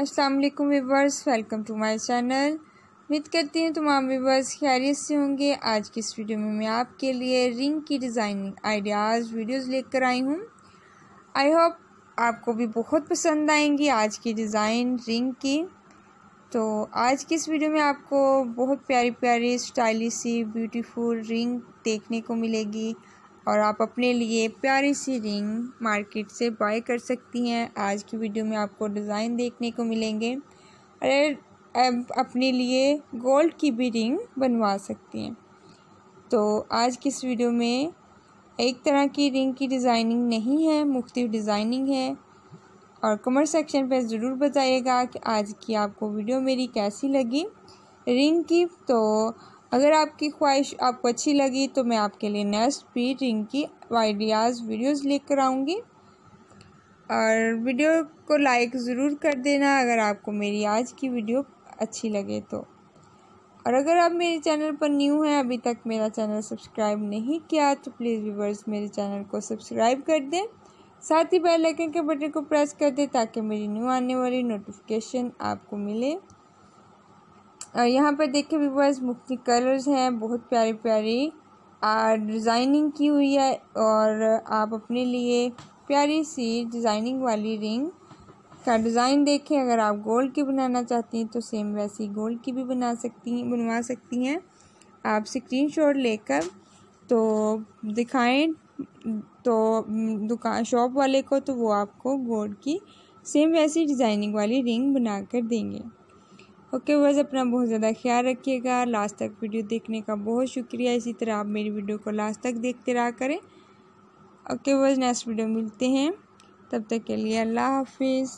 अस्सलाम वालेकुम viewers, welcome to my channel. उम्मीद करती हूँ तमाम व्यूवर्स खैरियत से होंगे। आज की इस वीडियो में मैं आपके लिए रिंग की डिज़ाइनिंग आइडियाज़ वीडियोस लेकर आई हूँ। आई होप आपको भी बहुत पसंद आएँगी आज की डिज़ाइन रिंग की। तो आज की इस वीडियो में आपको बहुत प्यारी प्यारी स्टाइलिश सी, ब्यूटीफुल रिंग देखने को मिलेगी। और आप अपने लिए प्यारी सी रिंग मार्केट से बाय कर सकती हैं। आज की वीडियो में आपको डिज़ाइन देखने को मिलेंगे। और अपने लिए गोल्ड की भी रिंग बनवा सकती हैं। तो आज की इस वीडियो में एक तरह की रिंग की डिज़ाइनिंग नहीं है मुख्तु डिज़ाइनिंग है। और कमेंट सेक्शन पर ज़रूर बताइएगा कि आज की आपको वीडियो मेरी कैसी लगी। रिंग की तो अगर आपकी ख्वाहिश आपको अच्छी लगी तो मैं आपके लिए नेक्स्ट भी रिंग की आइडियाज़ वीडियोज़ लेकर आऊँगी। और वीडियो को लाइक ज़रूर कर देना अगर आपको मेरी आज की वीडियो अच्छी लगे तो। और अगर आप मेरे चैनल पर न्यू हैं, अभी तक मेरा चैनल सब्सक्राइब नहीं किया तो प्लीज़ व्यूवर्स मेरे चैनल को सब्सक्राइब कर दें। साथ ही बेल आइकन के बटन को प्रेस कर दें ताकि मेरी न्यू आने वाली नोटिफिकेशन आपको मिले। यहाँ पर देखिए व्यूवर्स मुख्त कलर्स हैं, बहुत प्यारी प्यारी। डिज़ाइनिंग की हुई है और आप अपने लिए प्यारी सी डिज़ाइनिंग वाली रिंग का डिज़ाइन देखें। अगर आप गोल्ड की बनाना चाहती हैं तो सेम वैसी गोल्ड की भी बना सकती हैं, बनवा सकती हैं। आप स्क्रीनशॉट लेकर तो दिखाएँ तो दुकान शॉप वाले को तो वो आपको गोल्ड की सेम वैसी डिज़ाइनिंग वाली रिंग बना कर देंगे। ओके बस अपना बहुत ज़्यादा ख्याल रखिएगा। लास्ट तक वीडियो देखने का बहुत शुक्रिया। इसी तरह आप मेरी वीडियो को लास्ट तक देखते रहा करें। ओके बस नेक्स्ट वीडियो मिलते हैं। तब तक के लिए अल्लाह हाफिज़।